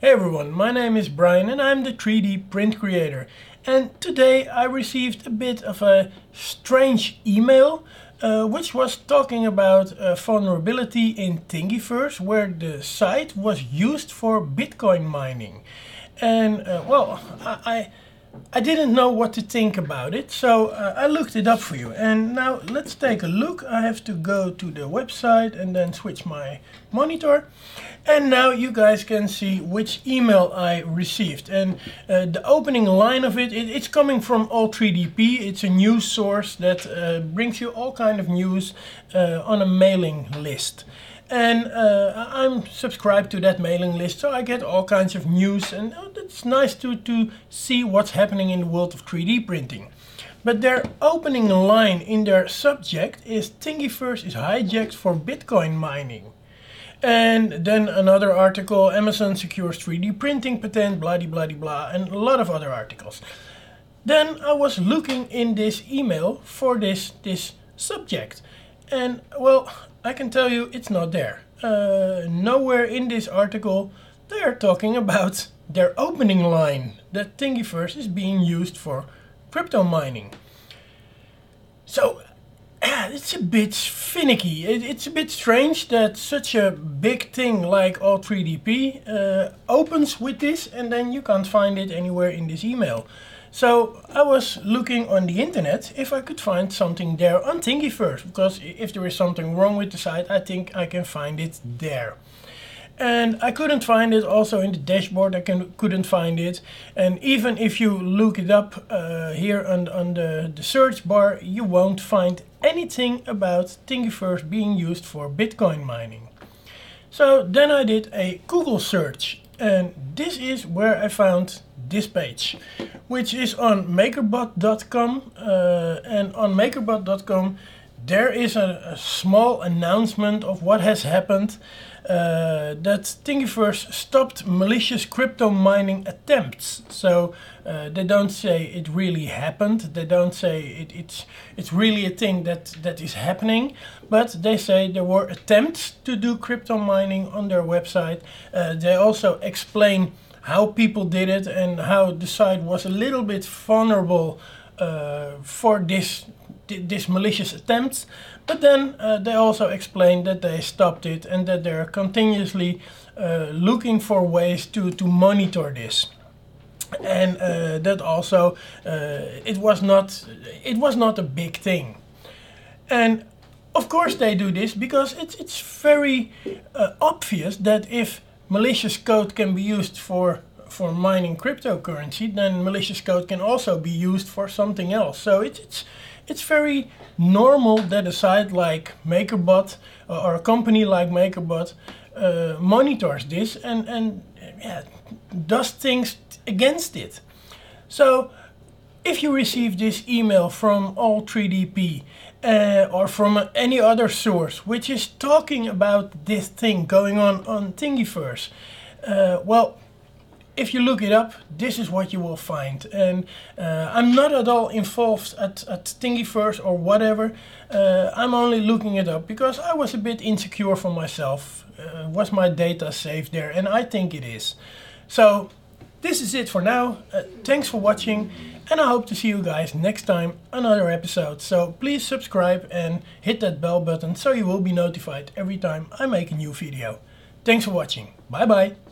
Hey everyone, my name is Brian and I'm the 3D print creator. And today I received a bit of a strange email uh, which was talking about a vulnerability in Thingiverse where the site was used for Bitcoin mining. And uh, well, I, I I didn't know what to think about it, so uh, I looked it up for you. And now let's take a look. I have to go to the website and then switch my monitor. And now you guys can see which email I received. And uh, the opening line of it, it, it's coming from All3DP. It's a news source that uh, brings you all kind of news uh, on a mailing list and uh, I'm subscribed to that mailing list so I get all kinds of news and oh, it's nice to, to see what's happening in the world of 3D printing. But their opening line in their subject is Thingiverse is hijacked for Bitcoin mining. And then another article, Amazon secures 3D printing patent, blah blah blah, and a lot of other articles. Then I was looking in this email for this, this subject. And well, I can tell you it's not there. Uh, nowhere in this article they are talking about their opening line that Thingiverse is being used for crypto mining. So it's a bit finicky. It, it's a bit strange that such a big thing like All3DP uh, opens with this and then you can't find it anywhere in this email. So I was looking on the internet if I could find something there on Thingiverse because if there is something wrong with the site I think I can find it there. And I couldn't find it also in the dashboard I can, couldn't find it and even if you look it up uh, here on, on the, the search bar you won't find anything about Thingiverse being used for Bitcoin mining. So then I did a Google search and this is where I found this page which is on makerbot.com uh, and on makerbot.com there is a, a, small announcement of what has happened uh, that Thingiverse stopped malicious crypto mining attempts. So uh, they don't say it really happened. They don't say it, it's it's really a thing that that is happening. But they say there were attempts to do crypto mining on their website. Uh, they also explain how people did it and how the site was a little bit vulnerable uh, for this this malicious attempts. But then uh, they also explained that they stopped it and that they're continuously uh, looking for ways to to monitor this. And uh, that also uh, it was not it was not a big thing. And of course they do this because it's it's very uh, obvious that if malicious code can be used for for mining cryptocurrency, then malicious code can also be used for something else. So it's it's, it's very normal that a site like MakerBot uh, or a company like MakerBot uh, monitors this and and yeah, does things against it. So if you receive this email from All3DP uh, or from any other source which is talking about this thing going on on Thingiverse, uh, well, if you look it up, this is what you will find. And uh, I'm not at all involved at, at Thingiverse or whatever. Uh, I'm only looking it up because I was a bit insecure for myself. Uh, was my data safe there? And I think it is. So this is it for now. Uh, thanks for watching and I hope to see you guys next time another episode. So please subscribe and hit that bell button so you will be notified every time I make a new video. Thanks for watching. Bye bye.